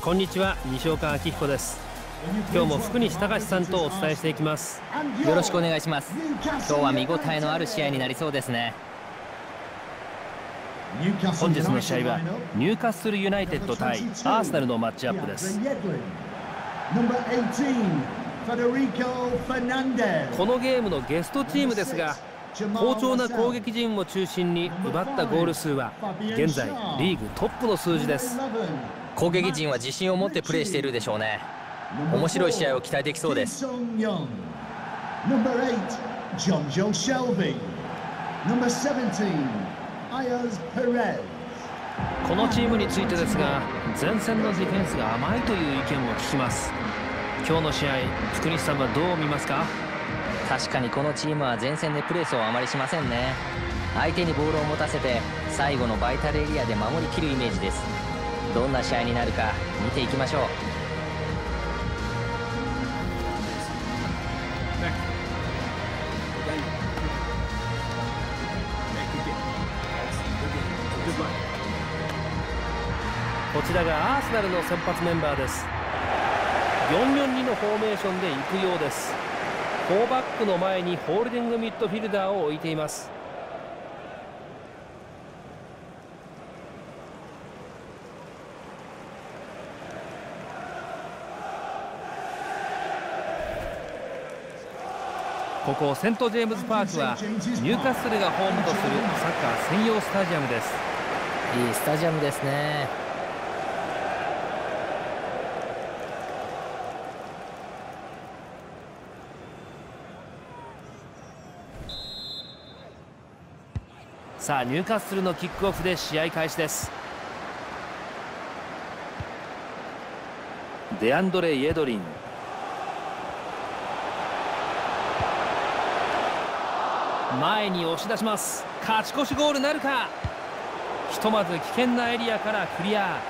こんにちは西岡明彦です。今日も福西崇史さんとお伝えしていきます。よろしくお願いします。今日は見応えのある試合になりそうですね。本日の試合はニューカッスルユナイテッド対アーセナルのマッチアップです。このゲームのゲストチームですが好調な攻撃陣を中心に奪ったゴール数は現在リーグトップの数字です。攻撃陣は自信を持ってプレーしているでしょうね。面白い試合を期待できそうです。このチームについてですが前線のディフェンスが甘いという意見を聞きます。今日の試合福西さんはどう見ますか？確かにこのチームは前線でプレスをあまりしませんね。相手にボールを持たせて最後のバイタルエリアで守りきるイメージです。どんな試合になるか見ていきましょう。こちらがアーセナルの先発メンバーです。442のフォーメーションで行くようです。4バックの前にホールディングミッドフィルダーを置いています。ここセント・ジェームズ・パークはニューカッスルがホームとするサッカー専用スタジアムです。いいスタジアムですね。さあニューカッスルのキックオフで試合開始です。デアンドレ・イエドリン。前に押し出します。勝ち越しゴールなるか。ひとまず危険なエリアからクリア。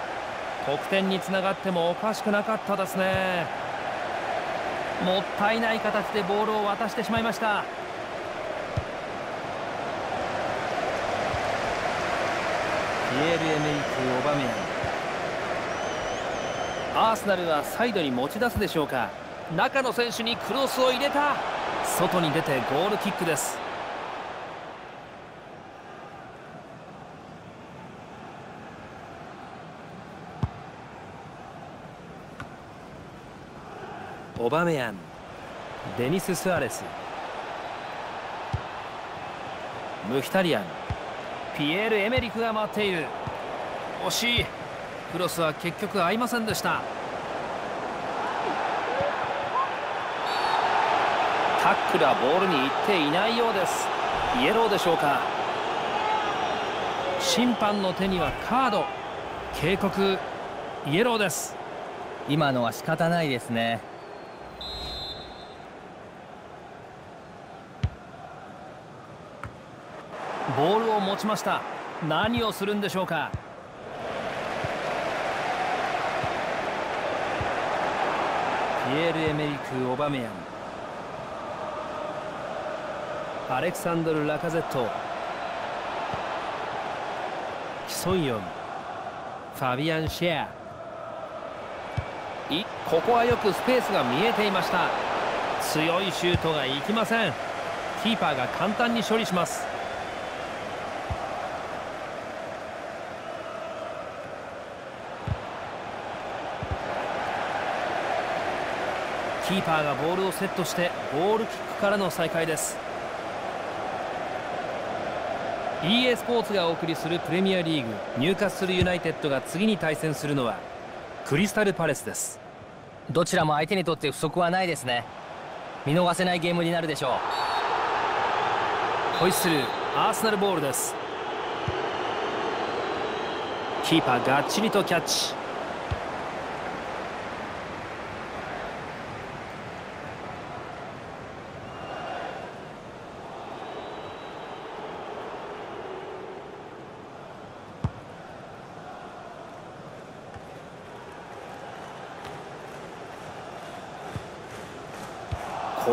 得点につながってもおかしくなかったですね。もったいない形でボールを渡してしまいました。エール・エメリク・オバメアアーセナルはサイドに持ち出すでしょうか。中の選手にクロスを入れた。外に出てゴールキックです。オバメヤン。デニス・スアレス。ムヒタリアン。ピエール・エメリクが待っている。惜しい。クロスは結局合いませんでした。タックルはボールに行っていないようです。イエローでしょうか。審判の手にはカード。警告。イエローです。今のは仕方ないですねボールを持ちました。何をするんでしょうか。ピエール・エメリク・オバメヤン。アレクサンドル・ラカゼット。キソンヨン。ファビアン・シェア。いここはよくスペースが見えていました。強いシュートがいきません。キーパーが簡単に処理します。キーパーがボールをセットしてボールキックからの再開です。EA スポーツがお送りするプレミアリーグニューカッスルユナイテッドが次に対戦するのはクリスタルパレスです。どちらも相手にとって不足はないですね。見逃せないゲームになるでしょう。ホイッスルアーセナルボールです。キーパーがっちりとキャッチ。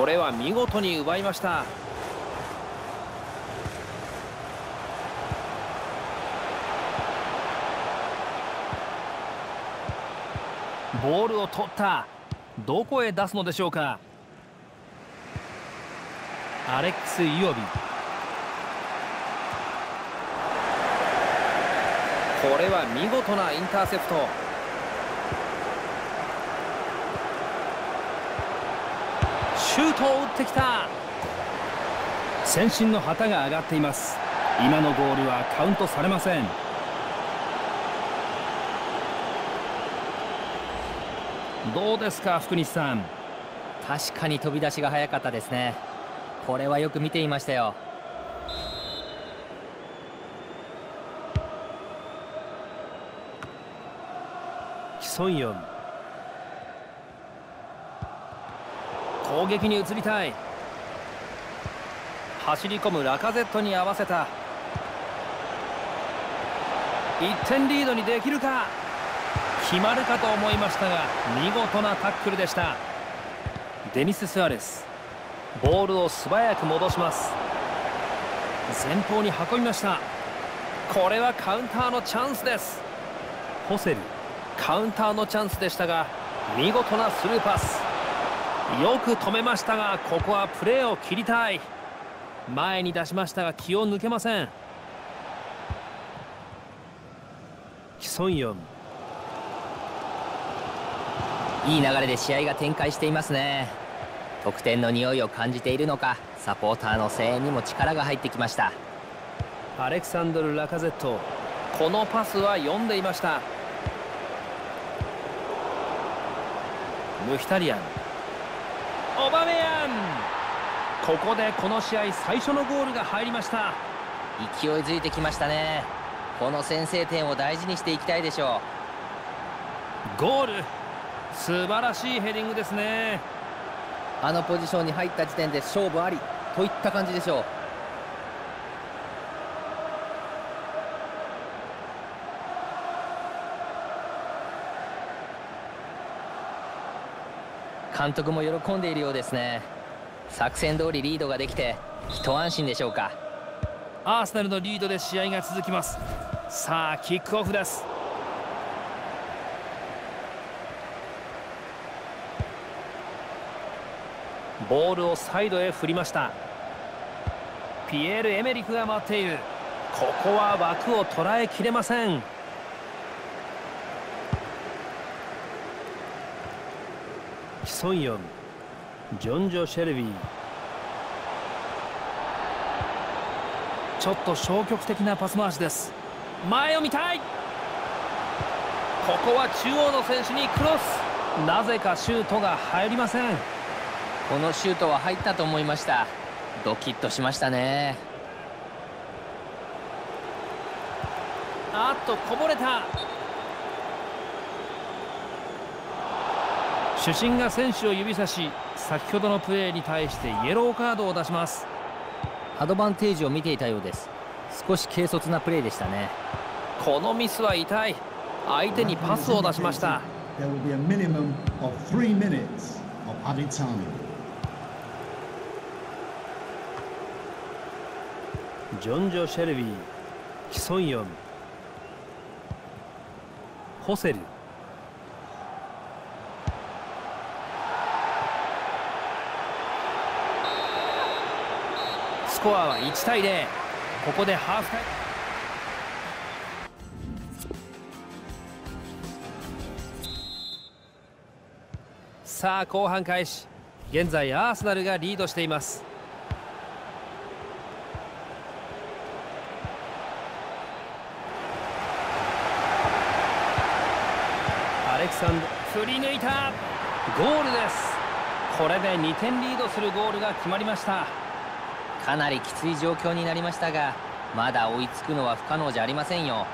これは見事に奪いました。ボールを取った。どこへ出すのでしょうか。アレックス・イオビ。これは見事なインターセプト。シュートを打ってきた。先進の旗が上がっています。今のゴールはカウントされません。どうですか福西さん？確かに飛び出しが早かったですね。これはよく見ていましたよ。キソンヨン攻撃に移りたい。走り込むラカゼットに合わせた。1点リードにできるか。決まるかと思いましたが見事なタックルでした。デニス・スアレス。ボールを素早く戻します。前方に運びました。これはカウンターのチャンスです。ホセルカウンターのチャンスでしたが見事なスルーパス。よく止めましたがここはプレーを切りたい。前に出しましたが気を抜けません。キソンヨン。いい流れで試合が展開していますね。得点の匂いを感じているのかサポーターの声援にも力が入ってきました。アレクサンドル・ラカゼット。このパスは読んでいました。ムヒタリアン。オバメヤン。ここでこの試合最初のゴールが入りました。勢いづいてきましたね。この先制点を大事にしていきたいでしょうゴール素晴らしいヘディングですねあのポジションに入った時点で勝負ありといった感じでしょう。監督も喜んでいるようですね。作戦通りリードができて一安心でしょうか。アーセナルのリードで試合が続きます。さあキックオフです。ボールをサイドへ振りました。ピエール・エメリクが待っている。ここは枠を捉えきれません。ソンヨンジョンジョ・シェルビー。ちょっと消極的なパス回しです。前を見たい。ここは中央の選手にクロス。なぜかシュートが入りません。このシュートは入ったと思いました。ドキッとしましたね。あっとこぼれた主審が選手を指さし先ほどのプレーに対してイエローカードを出します。アドバンテージを見ていたようです。少し軽率なプレーでしたね。このミスは痛い。相手にパスを出しました。ジョンジョ・シェルビーキソンヨンホセルコアは1対0ここでハーフタイム。さあ後半開始。現在アーセナルがリードしています。アレクサンド振り抜いた。ゴールです。これで2点リードするゴールが決まりました。かなりきつい状況になりましたがまだ追いつくのは不可能じゃありませんよ。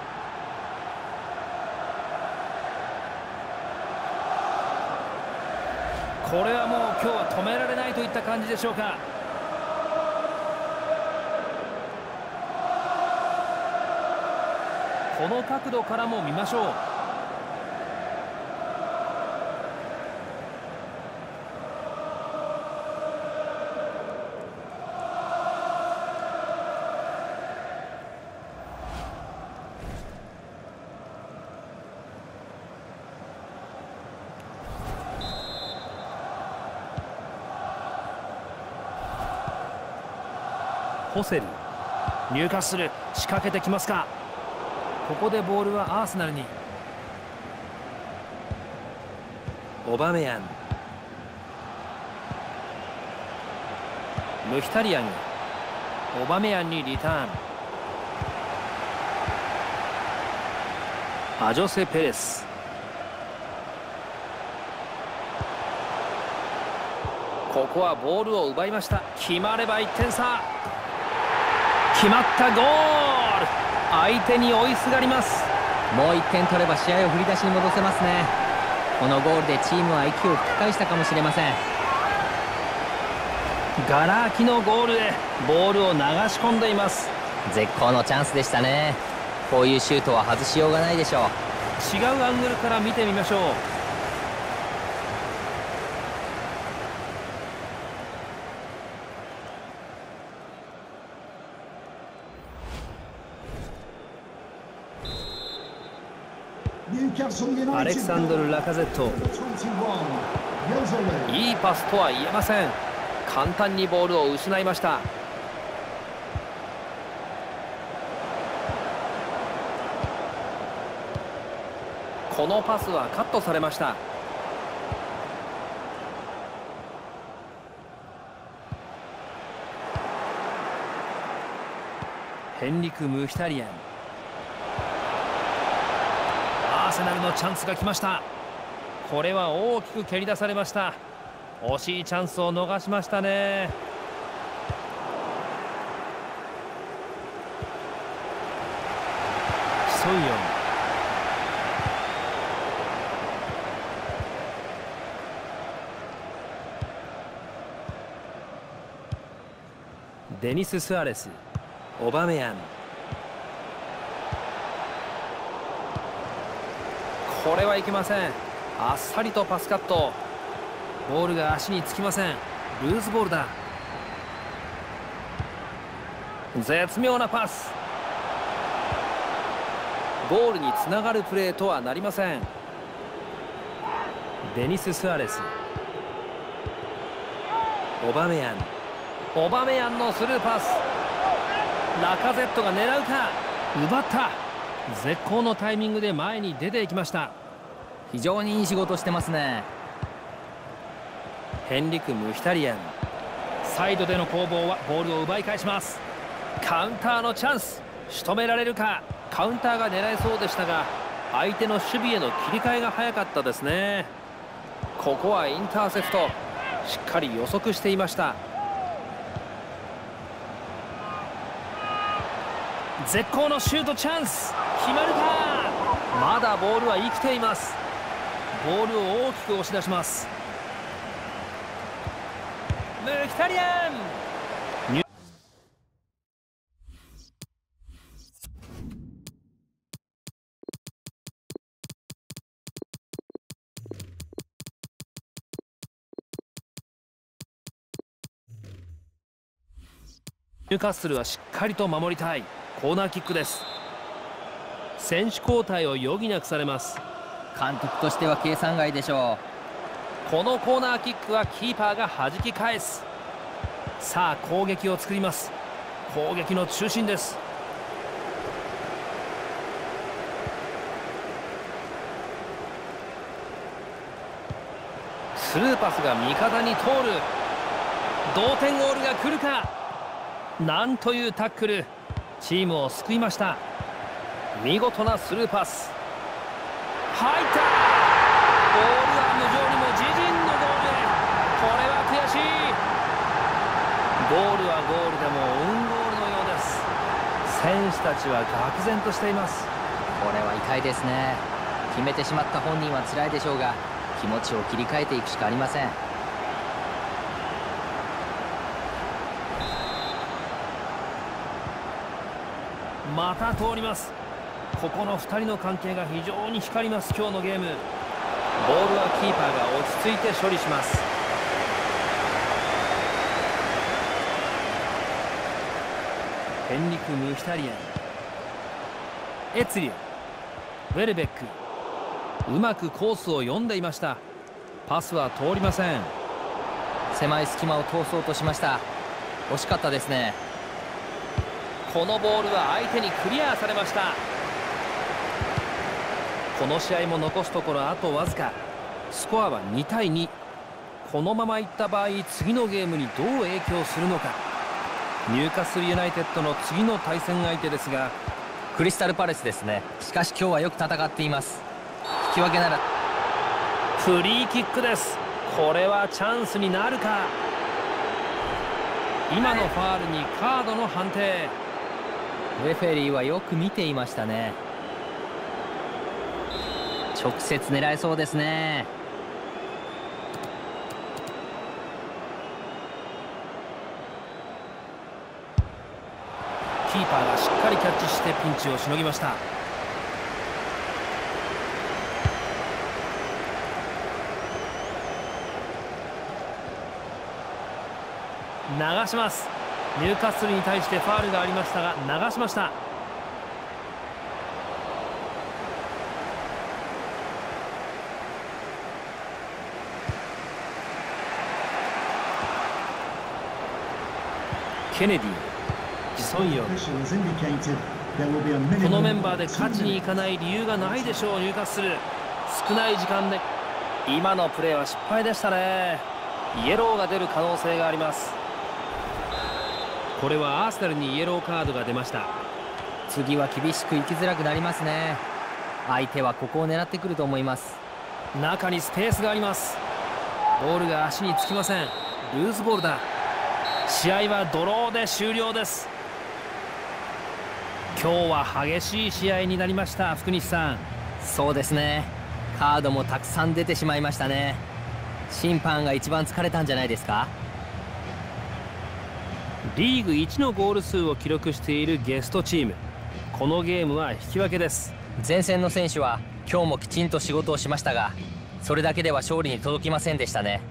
これはもう今日は止められないといった感じでしょうか。この角度からも見ましょう。ホセル。入荷する。仕掛けてきますか。ここでボールはアーセナルに。オバメヤン。ムヒタリアンオバメヤンにリターン。アジョセ・ペレス。ここはボールを奪いました。決まれば1点差。決まったゴール。相手に追いすがります。もう1点取れば試合を振り出しに戻せますね。このゴールでチームは息を吹き返したかもしれません。ガラ空きのゴールへボールを流し込んでいます。絶好のチャンスでしたね。こういうシュートは外しようがないでしょう。違うアングルから見てみましょうアレクサンドル・ラカゼットいいパスとは言えません。簡単にボールを失いました。このパスはカットされました。ヘンリク・ムヒタリアン。ーセナルのチャンスが来ました。これは大きく蹴り出されました。惜しいチャンスを逃しましたね。ソイヨン。デニス・スアレス。オバメヤン。これはいけません。あっさりとパスカット。ボールが足につきません。ルーズボールだ。絶妙なパス。ゴールにつながるプレーとはなりません。デニス・スアレス。オバメヤン。オバメヤンのスルーパス。ラカゼットが狙うか。奪った。絶好のタイミングで前に出ていきました。非常にいい仕事してますね。ヘンリク・ムヒタリアン。サイドでの攻防はボールを奪い返します。カウンターのチャンス。仕留められるか？カウンターが狙えそうでしたが相手の守備への切り替えが早かったですね。ここはインターセプト。しっかり予測していました。絶好のシュートチャンス決まるか？まだボールは生きています。ボールを大きく押し出します。ムキタリアン！ニューカッスルはしっかりと守りたい。コーナーキックです。選手交代を余儀なくされます。監督としては計算外でしょう。このコーナーキックはキーパーが弾き返す。さあ攻撃を作ります。攻撃の中心です。スルーパスが味方に通る。同点ゴールが来るか。なんというタックル。チームを救いました見事なスルーパス。入った。ボールは無情にも自陣のゴールこれは悔しい。ゴールはゴールでもオウンゴールのようです。選手たちは愕然としています。これは痛いですね。決めてしまった本人は辛いでしょうが気持ちを切り替えていくしかありません。また通りますここの2人の関係が非常に光ります今日のゲーム。ボールはキーパーが落ち着いて処理します。ヘンリク・ムヒタリアン。エツリアウェルベック。うまくコースを読んでいました。パスは通りません。狭い隙間を通そうとしました。惜しかったですね。このボールは相手にクリアされました。この試合も残すところあとわずか。スコアは2対2このままいった場合次のゲームにどう影響するのか。ニューカッスルユナイテッドの次の対戦相手ですがクリスタルパレスですね。しかし今日はよく戦っています。引き分けなら。フリーキックです。これはチャンスになるか。今のファールにカードの判定。レフェリーはよく見ていましたね直接狙えそうですね。キーパーがしっかりキャッチしてピンチをしのぎました。流します。ニューカッスルに対してファールがありましたが流しました。ケネディソンヨンこのメンバーで勝ちにいかない理由がないでしょう。入荷する。少ない時間で。今のプレーは失敗でしたね。イエローが出る可能性があります。これはアーセナルにイエローカードが出ました。次は厳しく行きづらくなりますね。相手はここを狙ってくると思います。中にスペースがあります。ボールが足につきません。ルーズボールだ試合はドローで終了です。今日は激しい試合になりました福西さん。そうですね。カードもたくさん出てしまいましたね。審判が一番疲れたんじゃないですか？リーグ1のゴール数を記録しているゲストチーム。このゲームは引き分けです。前線の選手は今日もきちんと仕事をしましたがそれだけでは勝利に届きませんでしたね